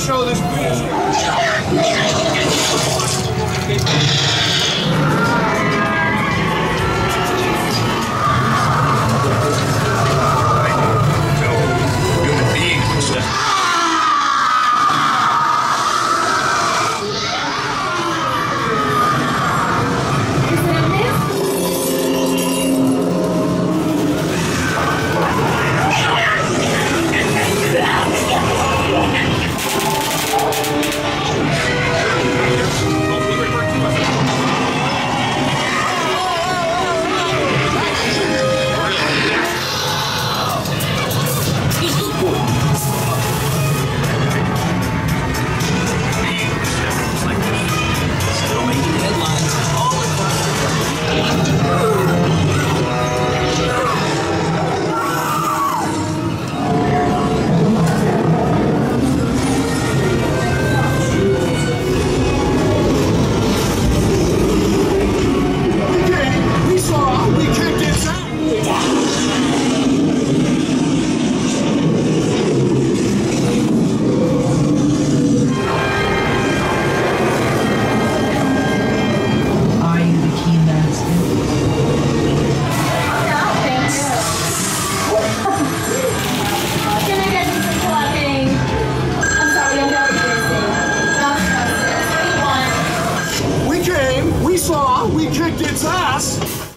show this video. saw we kicked its ass.